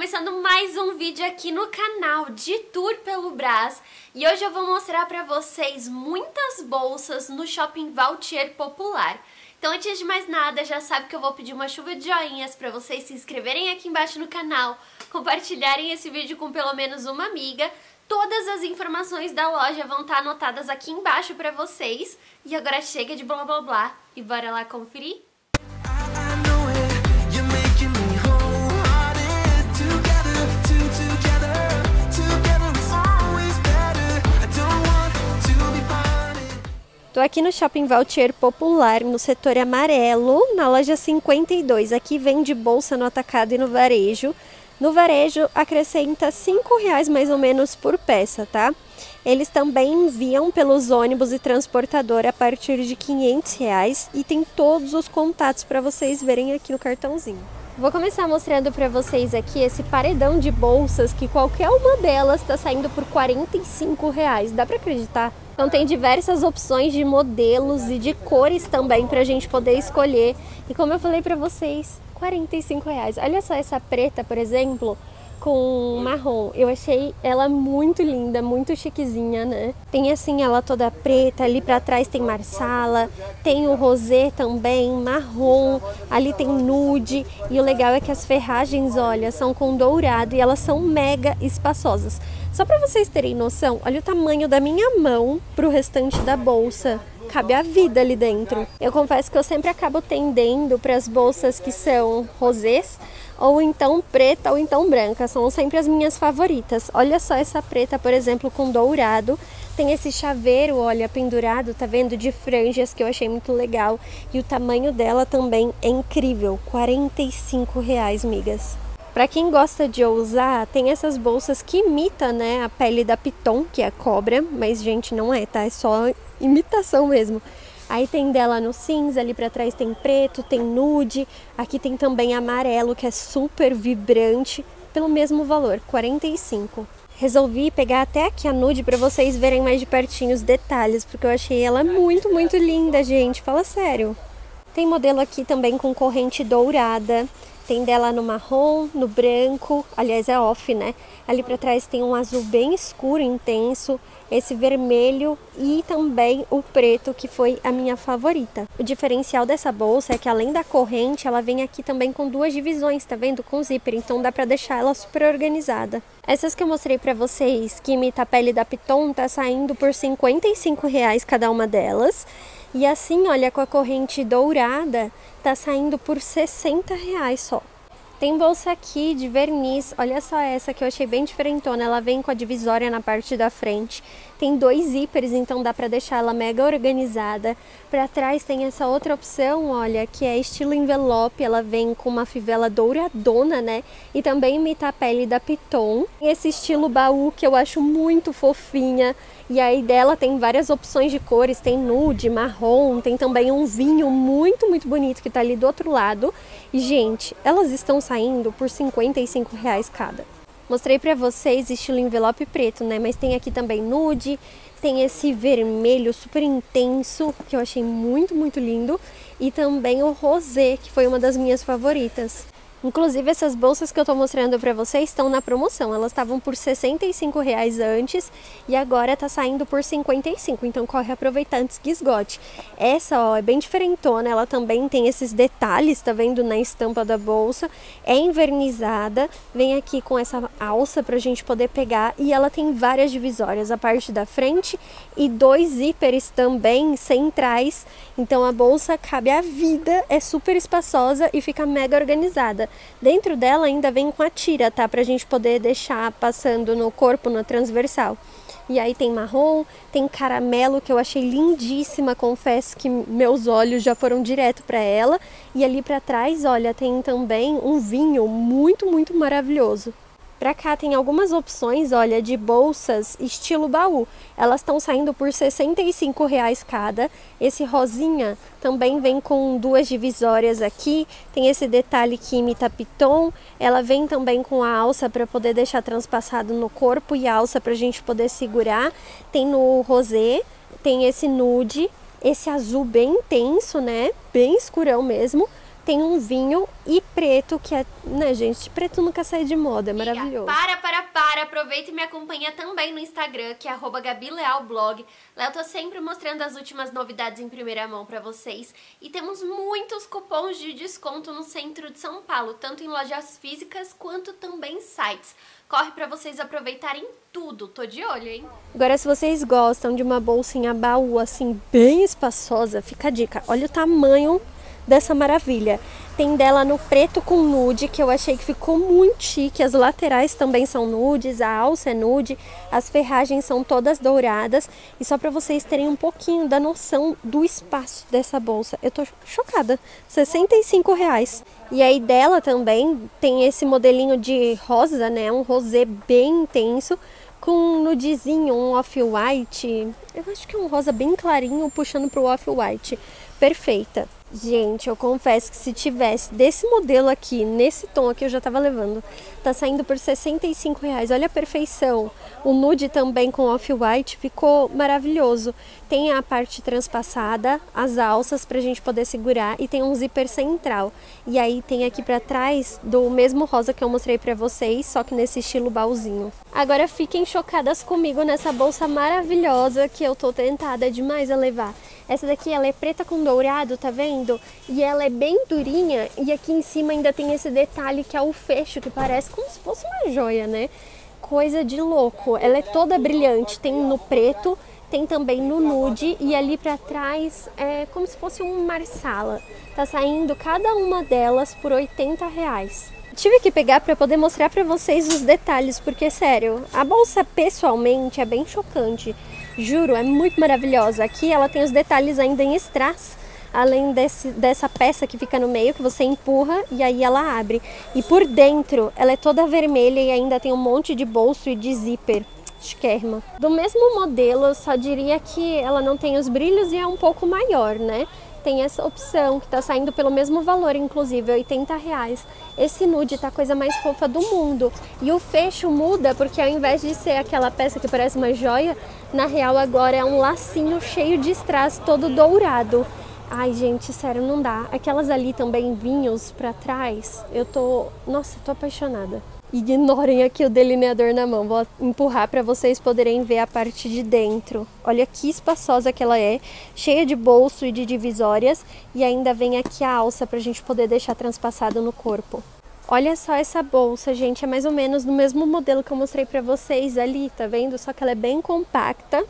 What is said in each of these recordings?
começando mais um vídeo aqui no canal de Tour pelo Brás e hoje eu vou mostrar pra vocês muitas bolsas no Shopping Valtier Popular. Então antes de mais nada, já sabe que eu vou pedir uma chuva de joinhas pra vocês se inscreverem aqui embaixo no canal, compartilharem esse vídeo com pelo menos uma amiga, Todas as informações da loja vão estar anotadas aqui embaixo pra vocês. E agora chega de blá blá blá e bora lá conferir? Tô aqui no Shopping Valtier Popular, no setor amarelo, na loja 52. Aqui vende bolsa no atacado e no varejo. No varejo, acrescenta R$ reais mais ou menos por peça, tá? Eles também enviam pelos ônibus e transportador a partir de R$ reais e tem todos os contatos para vocês verem aqui no cartãozinho. Vou começar mostrando para vocês aqui esse paredão de bolsas que qualquer uma delas está saindo por R$ reais. Dá para acreditar? Então tem diversas opções de modelos e de cores também para a gente poder escolher. E como eu falei para vocês, 45 reais. Olha só essa preta, por exemplo, com marrom. Eu achei ela muito linda, muito chiquezinha, né? Tem assim ela toda preta, ali para trás tem marsala, tem o rosé também, marrom, ali tem nude. E o legal é que as ferragens, olha, são com dourado e elas são mega espaçosas. Só para vocês terem noção, olha o tamanho da minha mão pro restante da bolsa cabe a vida ali dentro. Eu confesso que eu sempre acabo tendendo para as bolsas que são rosés, ou então preta ou então branca, são sempre as minhas favoritas. Olha só essa preta, por exemplo, com dourado. Tem esse chaveiro, olha, pendurado, tá vendo? De franjas que eu achei muito legal. E o tamanho dela também é incrível, 45 reais, migas. Para quem gosta de ousar, tem essas bolsas que imitam né, a pele da piton, que é a cobra, mas gente, não é, tá? É só imitação mesmo. Aí tem dela no cinza, ali para trás tem preto, tem nude, aqui tem também amarelo, que é super vibrante, pelo mesmo valor, 45. Resolvi pegar até aqui a nude para vocês verem mais de pertinho os detalhes, porque eu achei ela muito, muito linda, gente, fala sério. Tem modelo aqui também com corrente dourada, tem dela no marrom, no branco, aliás é off, né? Ali para trás tem um azul bem escuro, intenso, esse vermelho e também o preto, que foi a minha favorita. O diferencial dessa bolsa é que além da corrente, ela vem aqui também com duas divisões, tá vendo? Com zíper, então dá para deixar ela super organizada. Essas que eu mostrei para vocês, que imita a pele da Piton, tá saindo por 55 reais cada uma delas. E assim, olha, com a corrente dourada, tá saindo por 60 reais só. Tem bolsa aqui de verniz, olha só essa que eu achei bem diferentona, ela vem com a divisória na parte da frente. Tem dois zíperes, então dá para deixar ela mega organizada. Para trás tem essa outra opção, olha, que é estilo envelope, ela vem com uma fivela douradona, né? E também imita a pele da Piton. Esse estilo baú que eu acho muito fofinha. E aí dela tem várias opções de cores, tem nude, marrom, tem também um vinho muito, muito bonito que tá ali do outro lado. E, gente, elas estão saindo por 55 reais cada. Mostrei para vocês estilo envelope preto, né? Mas tem aqui também nude, tem esse vermelho super intenso, que eu achei muito, muito lindo. E também o rosé, que foi uma das minhas favoritas. Inclusive, essas bolsas que eu estou mostrando para vocês estão na promoção. Elas estavam por 65 reais antes e agora está saindo por 55. Então, corre aproveitar antes que esgote. Essa, ó, é bem diferentona. Ela também tem esses detalhes, tá vendo, na estampa da bolsa. É invernizada. Vem aqui com essa alça para a gente poder pegar. E ela tem várias divisórias, a parte da frente e dois zíperes também centrais. Então, a bolsa cabe à vida, é super espaçosa e fica mega organizada. Dentro dela ainda vem com a tira, tá? Pra gente poder deixar passando no corpo, na transversal. E aí tem marrom, tem caramelo que eu achei lindíssima, confesso que meus olhos já foram direto para ela. E ali para trás, olha, tem também um vinho muito, muito maravilhoso. Para cá tem algumas opções, olha, de bolsas estilo baú. Elas estão saindo por 65 reais cada. Esse rosinha também vem com duas divisórias aqui. Tem esse detalhe que imita piton. Ela vem também com a alça para poder deixar transpassado no corpo e a alça para a gente poder segurar. Tem no rosé, tem esse nude, esse azul bem intenso, né? Bem escurão mesmo tem um vinho e preto, que é, né, gente, preto nunca sai de moda, é maravilhoso. Para, para, para, aproveita e me acompanha também no Instagram, que é @gabilealblog. Lá eu tô sempre mostrando as últimas novidades em primeira mão para vocês. E temos muitos cupons de desconto no centro de São Paulo, tanto em lojas físicas quanto também sites. Corre para vocês aproveitarem tudo, tô de olho, hein? Agora, se vocês gostam de uma bolsinha baú assim, bem espaçosa, fica a dica. Olha o tamanho dessa maravilha. Tem dela no preto com nude, que eu achei que ficou muito chique. As laterais também são nudes, a alça é nude, as ferragens são todas douradas. E só para vocês terem um pouquinho da noção do espaço dessa bolsa, eu tô chocada. 65 reais. E aí dela também tem esse modelinho de rosa, né? Um rosé bem intenso com um nudezinho, um off-white. Eu acho que é um rosa bem clarinho puxando pro off-white. Perfeita. Gente, eu confesso que se tivesse desse modelo aqui, nesse tom aqui, eu já tava levando. Tá saindo por 65 reais. Olha a perfeição. O nude também com off-white ficou maravilhoso. Tem a parte transpassada, as alças pra gente poder segurar e tem um zíper central. E aí tem aqui pra trás do mesmo rosa que eu mostrei pra vocês, só que nesse estilo baúzinho. Agora fiquem chocadas comigo nessa bolsa maravilhosa que eu tô tentada demais a levar. Essa daqui ela é preta com dourado, tá vendo? E ela é bem durinha e aqui em cima ainda tem esse detalhe que é o fecho, que parece como se fosse uma joia, né? Coisa de louco. Ela é toda brilhante, tem no preto, tem também no nude e ali para trás é como se fosse um marsala. Tá saindo cada uma delas por 80 reais. Tive que pegar para poder mostrar para vocês os detalhes, porque sério, a bolsa pessoalmente é bem chocante. Juro, é muito maravilhosa. Aqui ela tem os detalhes ainda em strass, além desse, dessa peça que fica no meio, que você empurra e aí ela abre. E por dentro ela é toda vermelha e ainda tem um monte de bolso e de zíper. Esquerma. Do mesmo modelo, eu só diria que ela não tem os brilhos e é um pouco maior, né? Tem essa opção que está saindo pelo mesmo valor, inclusive 80 reais. Esse nude tá a coisa mais fofa do mundo. E o fecho muda porque ao invés de ser aquela peça que parece uma joia, na real agora é um lacinho cheio de strass todo dourado. Ai, gente, sério, não dá. Aquelas ali também vinhos para trás, eu tô, nossa, tô apaixonada. Ignorem aqui o delineador na mão. Vou empurrar para vocês poderem ver a parte de dentro. Olha que espaçosa que ela é, cheia de bolso e de divisórias. E ainda vem aqui a alça para a gente poder deixar transpassado no corpo. Olha só essa bolsa, gente. É mais ou menos no mesmo modelo que eu mostrei para vocês ali, tá vendo? Só que ela é bem compacta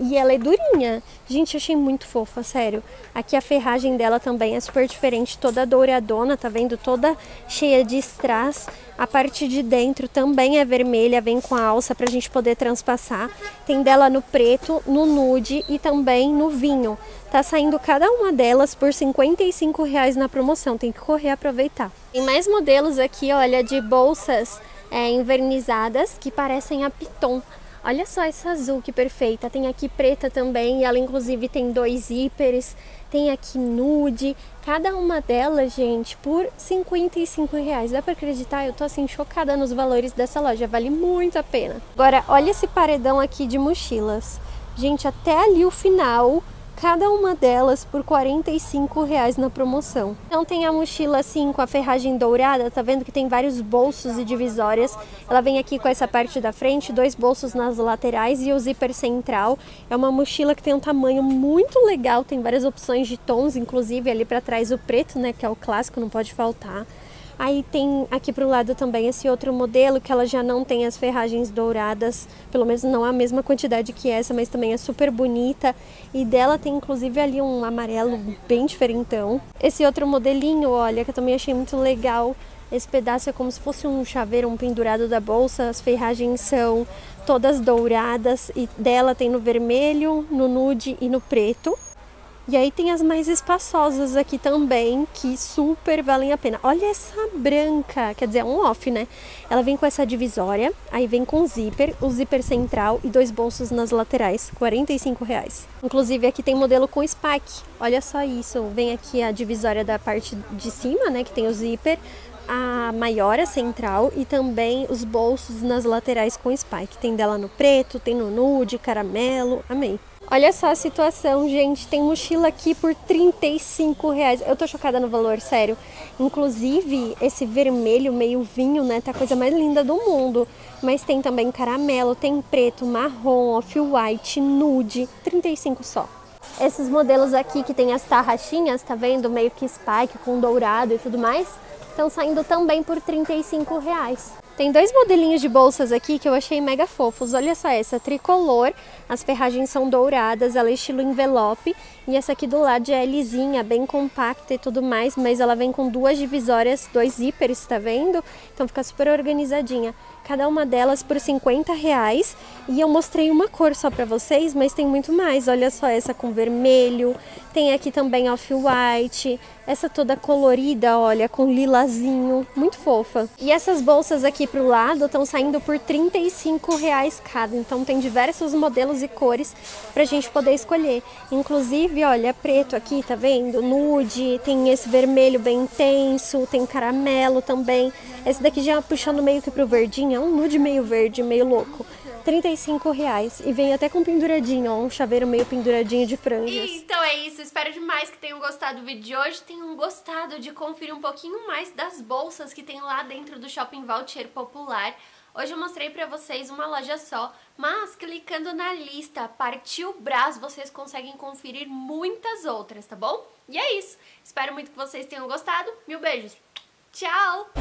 e ela é durinha. Gente, achei muito fofa, sério. Aqui a ferragem dela também é super diferente, toda douradona, tá vendo? Toda cheia de strass. A parte de dentro também é vermelha, vem com a alça pra gente poder transpassar. Tem dela no preto, no nude e também no vinho. Tá saindo cada uma delas por 55 reais na promoção, tem que correr aproveitar. Tem mais modelos aqui, olha, de bolsas é, envernizadas que parecem a Piton. Olha só essa azul que perfeita. Tem aqui preta também, ela inclusive tem dois zíperes. Tem aqui nude. Cada uma delas, gente, por 55 reais. Dá pra acreditar? Eu tô assim chocada nos valores dessa loja. Vale muito a pena. Agora, olha esse paredão aqui de mochilas. Gente, até ali o final cada uma delas por 45 reais na promoção. Então tem a mochila assim com a ferragem dourada, tá vendo que tem vários bolsos e divisórias. Ela vem aqui com essa parte da frente, dois bolsos nas laterais e o zíper central. É uma mochila que tem um tamanho muito legal, tem várias opções de tons, inclusive ali para trás o preto, né, que é o clássico, não pode faltar. Aí tem aqui para o lado também esse outro modelo que ela já não tem as ferragens douradas, pelo menos não a mesma quantidade que essa, mas também é super bonita. E dela tem inclusive ali um amarelo bem diferentão. Esse outro modelinho, olha, que eu também achei muito legal. Esse pedaço é como se fosse um chaveiro, um pendurado da bolsa. As ferragens são todas douradas e dela tem no vermelho, no nude e no preto. E aí tem as mais espaçosas aqui também, que super valem a pena. Olha essa branca, quer dizer, é um off, né? Ela vem com essa divisória, aí vem com zíper, o zíper central e dois bolsos nas laterais, 45 reais. Inclusive aqui tem modelo com spike, olha só isso. Vem aqui a divisória da parte de cima, né, que tem o zíper, a maior, a central, e também os bolsos nas laterais com spike. Tem dela no preto, tem no nude, caramelo, amei. Olha só a situação, gente. Tem mochila aqui por 35 reais. Eu tô chocada no valor, sério. Inclusive, esse vermelho meio vinho, né? Tá a coisa mais linda do mundo. Mas tem também caramelo, tem preto, marrom, off-white, nude. 35 só. Esses modelos aqui que tem as tarraxinhas, tá vendo? Meio que spike com dourado e tudo mais. Estão saindo também por 35 reais. Tem dois modelinhos de bolsas aqui que eu achei mega fofos. Olha só essa, tricolor. As ferragens são douradas, ela é estilo envelope. E essa aqui do lado é lisinha, bem compacta e tudo mais. Mas ela vem com duas divisórias, dois zíperes, tá vendo? Então fica super organizadinha. Cada uma delas por 50 reais. E eu mostrei uma cor só pra vocês, mas tem muito mais. Olha só essa com vermelho. Tem aqui também off-white. Essa toda colorida, olha, com lilazinho. Muito fofa. E essas bolsas aqui pro lado estão saindo por 35 reais cada. Então tem diversos modelos e cores pra gente poder escolher. Inclusive, olha, preto aqui, tá vendo? Nude, tem esse vermelho bem intenso, tem caramelo também. Esse daqui já puxando meio que pro verdinho, é um nude meio verde, meio louco. 35 reais. E vem até com penduradinho, ó, um chaveiro meio penduradinho de franjas. Então é isso, espero demais que tenham gostado do vídeo de hoje, tenham gostado de conferir um pouquinho mais das bolsas que tem lá dentro do Shopping Voucher Popular. Hoje eu mostrei pra vocês uma loja só, mas clicando na lista Partiu Brás, vocês conseguem conferir muitas outras, tá bom? E é isso, espero muito que vocês tenham gostado, mil beijos, tchau!